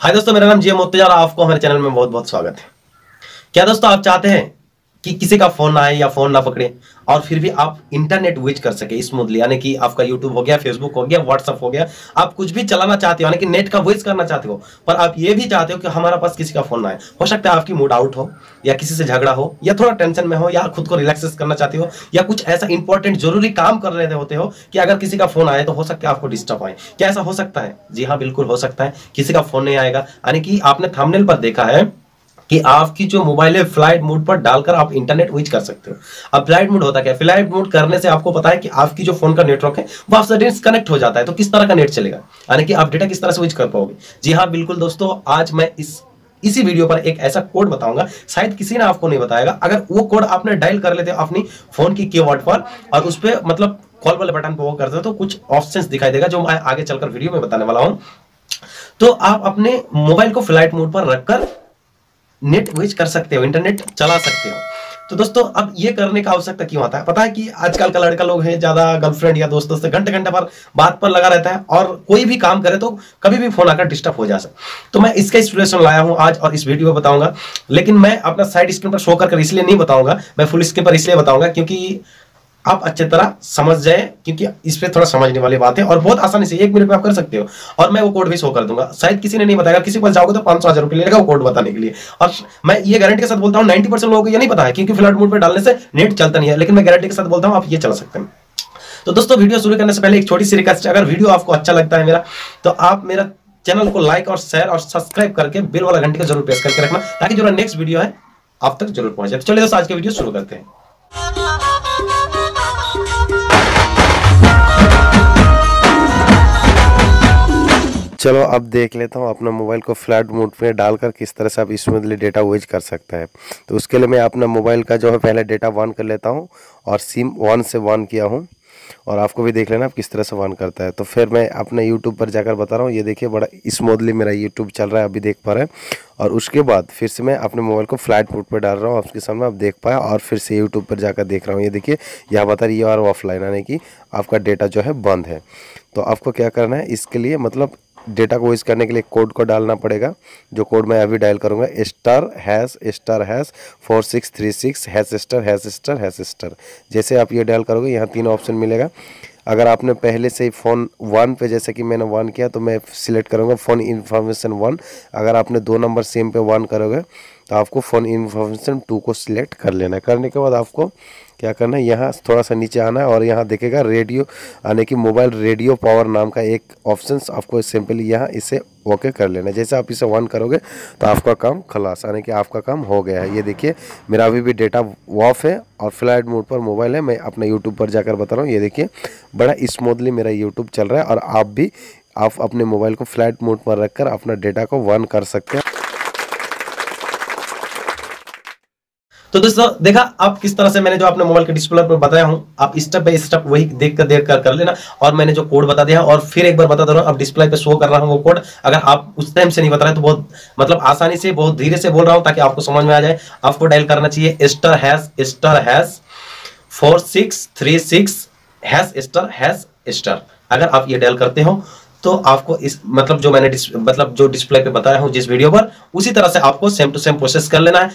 हाय दोस्तों, मेरा नाम जी मोत्तेजा और आपको हमारे चैनल में बहुत बहुत स्वागत है। क्या दोस्तों आप चाहते हैं कि किसी का फ़ोन ना आए या फ़ोन ना पकड़े और फिर भी आप इंटरनेट यूज़ कर सके स्मूथली यानी कि आपका यूट्यूब हो गया फेसबुक हो गया व्हाट्सअप हो गया, आप कुछ भी चलाना चाहते हो, यानी कि नेट का वॉइस करना चाहते हो, पर आप ये भी चाहते हो कि हमारा पास किसी का फ़ोन ना आए। हो सकता है आपकी मूड आउट हो, या किसी से झगड़ा हो, या थोड़ा टेंशन में हो, या खुद को रिलैक्सेस करना चाहते हो, या कुछ ऐसा इंपॉर्टेंट ज़रूरी काम कर रहे होते हो कि अगर किसी का फ़ोन आए तो हो सकता है आपको डिस्टर्ब आए। क्या ऐसा हो सकता है? जी हाँ बिल्कुल हो सकता है। किसी का फ़ोन नहीं आएगा, यानी कि आपने थंबनेल पर देखा है कि आपकी जो मोबाइल है, फ़्लाइट मोड पर डालकर आप इंटरनेट यूज़ कर सकते हो। अब फ़्लाइट मोड होता क्या? फ़्लाइट मोड करने से आपको पता है कि आपकी जो फ़ोन का नेटवर्क है, वो आपसे डिस्कनेक्ट हो जाता है। तो किस तरह का नेट चलेगा? यानी कि आप डेटा किस तरह से यूज़ कर पाओगे? जी हाँ बिल्कुल दोस्तों, आज मैं इस, इसी वीडियो पर एक ऐसा कोड बताऊँगा, शायद किसी ने आपको नहीं बताएगा अगर वो कोड आपने डायल कर लेते अपनी फ़ोन की कीवर्ड पर, और उस पर मतलब कॉल वाले बटन पर वो करते तो कुछ ऑप्शंस दिखाई देगा, जो मैं आगे चलकर वीडियो में बताने वाला हूँ। तो आप अपने मोबाइल को फ़्लाइट मोड पर रखकर नेट वेज कर सकते हो, इंटरनेट चला सकते हो। तो दोस्तों, अब ये करने का आवश्यकता क्यों आता है? पता है कि आजकल का लड़का लोग हैं, ज़्यादा गर्लफ्रेंड या दोस्तों से घंटे घंटे पर बात पर लगा रहता है और कोई भी काम करे तो कभी भी फ़ोन आकर डिस्टर्ब हो जा सकता तो मैं इसका इंस्पिरेशन लाया हूँ आज और इस वीडियो में बताऊँगा। लेकिन मैं अपना साइड स्क्रीन पर शो कर इसलिए नहीं बताऊँगा, मैं फुल स्क्रीन पर इसलिए बताऊँगा क्योंकि आप अच्छे तरह समझ जाए, क्योंकि इस पर थोड़ा समझने वाली बात है और बहुत आसानी से एक मिनट में आप कर सकते हो। और मैं वो कोड भी शो कर दूँगा। शायद किसी ने नहीं बताया किसी को जाओगे तो पाँच सौ हज़ार रुपये लेगा वो कोड बताने के लिए। और मैं ये गारंटी के साथ बोलता हूँ नाइन्टी परसेंट लोगों को ये नहीं पता है, क्योंकि फ्लड मोड पर डालने से नेट चलता नहीं है। लेकिन मैं गारंटी के साथ बोलता हूँ, आप ये चला सकते हैं। तो दोस्तों वीडियो शुरू करने से पहले एक छोटी सी रिक्वेस्ट अगर वीडियो आपको अच्छा लगता है मेरा तो आप मेरा चैनल को लाइक और शेयर और सब्सक्राइब करके बिल वाला घंटे का ज़रूर प्रेस करके रखना, ताकि जो नेक्स्ट वीडियो है, आप तक ज़रूर पहुँच। तो चलिए दोस्तों, आज के वीडियो शुरू करते हैं। चलो, अब देख लेता हूँ अपना मोबाइल को फ्लैट मोड पे डालकर किस तरह से आप स्मूथली डेटा वेज कर सकता है। तो उसके लिए मैं अपना मोबाइल का जो है, पहले डेटा वन कर लेता हूँ और सिम वन से वन किया हूँ। और आपको भी देख लेना आप किस तरह से वन करता है। तो फिर मैं अपने यूट्यूब पर जाकर बता रहा हूँ, ये देखिए बड़ा स्मूथली मेरा यूट्यूब चल रहा है, अभी देख पा रहे हैं। और उसके बाद फिर से मैं अपने मोबाइल को फ्लैट मोड पर डाल रहा हूँ, आपके सामने आप देख पाए और फिर से यूट्यूब पर जाकर देख रहा हूँ। ये देखिए, यहाँ बता रही है और ऑफलाइन यानी कि आपका डेटा जो है, बंद है। तो आपको क्या करना है, इसके लिए मतलब डेटा को यूज़ करने के लिए कोड को डालना पड़ेगा। जो कोड मैं अभी डायल करूँगा star hash star hash four six three six hash star hash star hash star जैसे आप ये डायल करोगे, यहाँ तीन ऑप्शन मिलेगा। अगर आपने पहले से ही फ़ोन वन पे, जैसे कि मैंने वन किया तो मैं सिलेक्ट करूँगा फ़ोन इन्फॉर्मेशन वन अगर आपने दो नंबर सेम पे वन करोगे तो आपको फ़ोन इन्फॉर्मेशन टू को सिलेक्ट कर लेना है। करने के बाद आपको क्या करना है? यहाँ थोड़ा सा नीचे आना है और यहाँ देखेगा रेडियो यानी कि मोबाइल रेडियो पावर नाम का एक ऑप्शन आपको सिंपली यहाँ इसे ओके कर लेना है। जैसे आप इसे वन करोगे तो आपका काम खलास, यानी कि आपका काम हो गया है। ये देखिए, मेरा अभी भी डेटा ऑफ़ है और फ़्लाइट मोड पर मोबाइल है। मैं अपने यूट्यूब पर जाकर बता रहा हूँ। ये देखिए, बड़ा स्मूथली मेरा यूट्यूब चल रहा है और आप भी, आप अपने मोबाइल को फ़्लाइट मोड पर रखकर अपना डेटा को वन कर सकते हैं। तो दोस्तों, देखा, आप किस तरह से मैंने जो अपने मोबाइल के डिस्प्ले पर बताया हूँ, आप स्टेप बाय स्टेप वही देख कर देख कर कर लेना। और मैंने जो कोड बता दिया, और फिर एक बार बता दे रहा हूँ, अब डिस्प्ले पे शो कर रहा हूँ वो कोड अगर आप उस टाइम से नहीं बता रहे तो बहुत मतलब आसानी से, बहुत धीरे से बोल रहा हूँ, ताकि आपको समझ में आ जाए। आपको डायल करना चाहिए star hash star hash four six three six hash star hash star अगर आप ये डायल करते हो तो आपको इस मतलब जो मैंने मतलब जो डिस्प्ले पे बताया हूँ, जिस वीडियो पर, उसी तरह से आपको सेम टू सेम प्रोसेस कर लेना है।